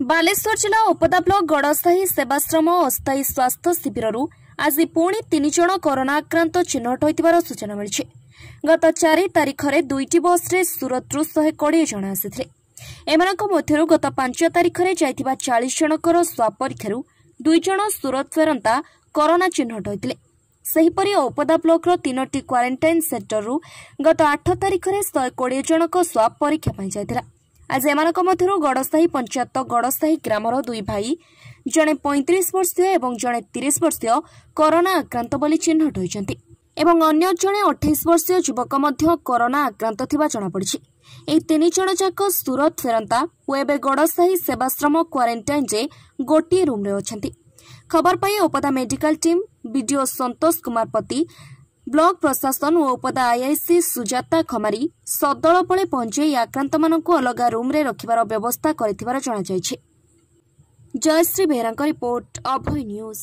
ବାଲେଶ୍ୱର ଜିଲ୍ଲା ଉପଦା ବ୍ଲକ ଗଡ଼ସାହି ସେବାଶ୍ରମ ଅସ୍ଥାୟୀ ସ୍ୱାସ୍ଥ୍ୟ ଶିବିରରୁ ଆଜି ପୁଣି ତିନି ଜଣ କରୋନା ଆକ୍ରାନ୍ତ ଚିହ୍ନଟ ହୋଇଥିବାର ସୂଚନା ମିଳିଛି। ଗତ ଚାରି ତାରିଖରେ ଦୁଇଟି ବସ୍ରେ ସୁରତରୁ ଶହେ କୋଡ଼ିଏ ଜଣ ଆସିଥିଲେ। ଏମାନଙ୍କ ମଧ୍ୟରୁ ଗତ ପାଞ୍ଚ ତାରିଖରେ ଯାଇଥିବା ଚାଳିଶ ଜଣଙ୍କର ସ୍ୱାବ୍ ପରୀକ୍ଷାରୁ ଦୁଇ ଜଣ ସୁରତ ଫେରନ୍ତା କରୋନା ଚିହ୍ନଟ ହୋଇଥିଲେ। ସେହିପରି ଔପଦା ବ୍ଲକର ତିନୋଟି କ୍ୱାରେଣ୍ଟାଇନ୍ ସେଣ୍ଟରରୁ ଗତ ଆଠ ତାରିଖରେ ଶହେ କୋଡ଼ିଏ ଜଣଙ୍କ ସ୍ୱାବ୍ ପରୀକ୍ଷା ପାଇଁ ଯାଇଥିଲା। ଆଜି ଏମାନଙ୍କ ମଧ୍ୟରୁ ଗଡ଼ସାହି ପଞ୍ଚାୟତ ଗଡ଼ସାହି ଗ୍ରାମର ଦୁଇ ଭାଇ ଜଣେ ପଇଁତିରିଶ ବର୍ଷୀୟ ଏବଂ ଜଣେ ତିରିଶ ବର୍ଷୀୟ କରୋନା ଆକ୍ରାନ୍ତ ବୋଲି ଚିହ୍ନଟ ହୋଇଛନ୍ତି ଏବଂ ଅନ୍ୟ ଜଣେ ଅଠେଇଶ ବର୍ଷୀୟ ଯୁବକ ମଧ୍ୟ କରୋନା ଆକ୍ରାନ୍ତ ଥିବା ଜଣାପଡ଼ିଛି। ଏହି ତିନି ଜଣ ଯାକ ସୁରତ ଫେରନ୍ତା ଓ ଏବେ ଗଡ଼ସାହି ସେବାଶ୍ରମ କ୍ୱାରେଣ୍ଟାଇନ୍ରେ ଗୋଟିଏ ରୁମ୍ରେ ଅଛନ୍ତି। ଖବର ପାଇ Upada medical team BDO Santosh Kumar Pati block ପ୍ରଶାସନ ଓ ଉପଦା ଆଇଆଇସି ସୁଜାତା ଖମାରୀ ସଦଳପଳେ ପହଞ୍ଚି ଏହି ଆକ୍ରାନ୍ତମାନଙ୍କୁ ଅଲଗା ରୁମ୍ରେ ରଖିବାର ବ୍ୟବସ୍ଥା କରିଥିବାର ଜଣାଯାଇଛି। ଜୟଶ୍ରୀ ବେହେରାଙ୍କ ରିପୋର୍ଟ ଅଭୟ ନ୍ୟୁଜ୍।